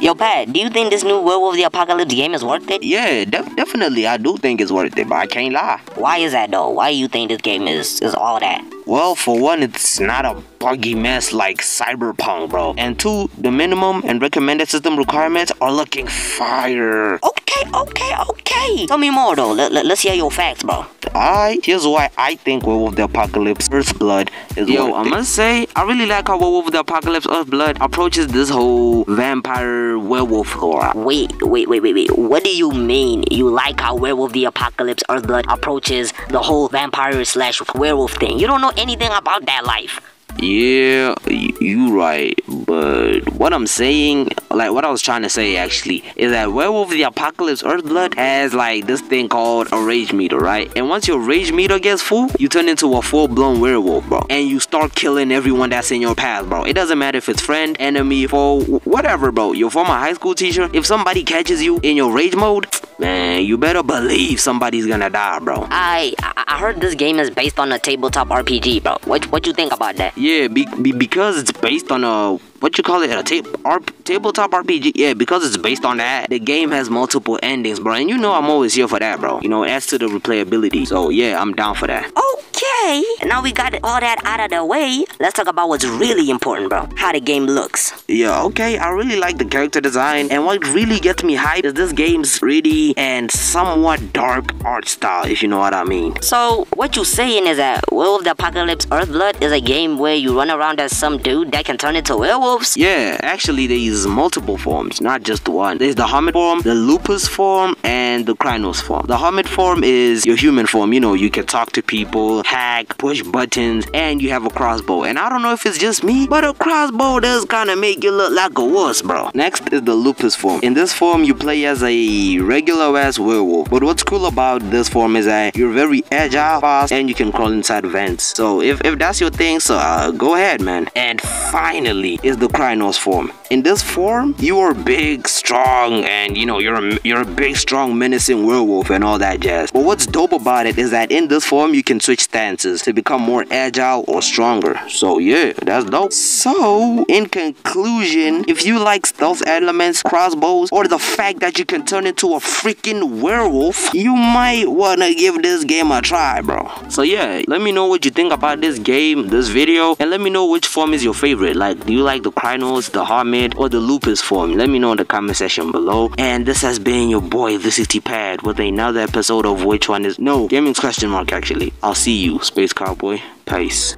Yo, Pat, do you think this new Werewolf of the Apocalypse game is worth it? Yeah, def- definitely. I do think it's worth it, but I can't lie. Why is that though? Why do you think this game is is all that? Well, for one, it's not a buggy mess like Cyberpunk, bro. And two, the minimum and recommended system requirements are looking fire. Okay, okay, okay. Tell me more though. Let, let, us hear your facts, bro. Alright, here's why I think Werewolf the Apocalypse Earthblood is Yo, I must say, I really like how Werewolf the Apocalypse Earthblood approaches this whole vampire werewolf lore. Wait, wait, wait, wait, wait. What do you mean? You like how Werewolf the Apocalypse Earthblood approaches the whole vampire slash werewolf thing? You don't know anything about that life. Yeah, you right. But what I'm saying, like what I was trying to say actually, is that Werewolf the Apocalypse Earthblood has like this thing called a rage meter, right? And once your rage meter gets full, you turn into a full-blown werewolf, bro. And you start killing everyone that's in your path, bro. It doesn't matter if it's friend, enemy, foe, whatever, bro. Your former high school teacher, if somebody catches you in your rage mode, man, you better believe somebody's gonna die, bro. I I heard this game is based on a tabletop RPG, bro. What what you think about that? Yeah, be, be, because it's based on a what you call it a tape R, tabletop RPG. Yeah, because it's based on that. The game has multiple endings, bro. And you know I'm always here for that, bro. You know, as to the replayability. So yeah, I'm down for that. Oh, Okay, now we got all that out of the way. Let's talk about what's really important, bro. How the game looks. Yeah, okay. I really like the character design, and what really gets me hyped is this game's pretty and somewhat dark art style, if you know what I mean. So what you're saying is that Werewolf the Apocalypse Earthblood is a game where you run around as some dude that can turn into werewolves? Yeah, actually there's multiple forms, not just one. There's the Homid form, the Lupus form, and the Crinos form. The Homid form is your human form. You know, you can talk to people, hack, push buttons, and you have a crossbow. And I don't know if it's just me, but a crossbow does kind of make you look like a wuss, bro. Next is the Lupus form. In this form, you play as a regular ass werewolf. But what's cool about this form is that you're very agile, fast, and you can crawl inside vents. So if, if that's your thing, so uh, go ahead, man. And finally is the Crinos form. In this form, you are big, strong, and you know, you're a, you're a big, strong, menacing werewolf and all that jazz. But what's dope about it is that in this form, you can switch to become more agile or stronger. So yeah, that's dope. So, in conclusion, if you like stealth elements, crossbows, or the fact that you can turn into a freaking werewolf, you might wanna give this game a try, bro. So yeah, let me know what you think about this game, this video, and let me know which form is your favorite. Like, do you like the Crinos, the Homid, or the Lupus form? Let me know in the comment section below. And this has been your boy, the is T-Pad, with another episode of which one is no gaming's question mark actually. I'll see Space Cowboy. Peace.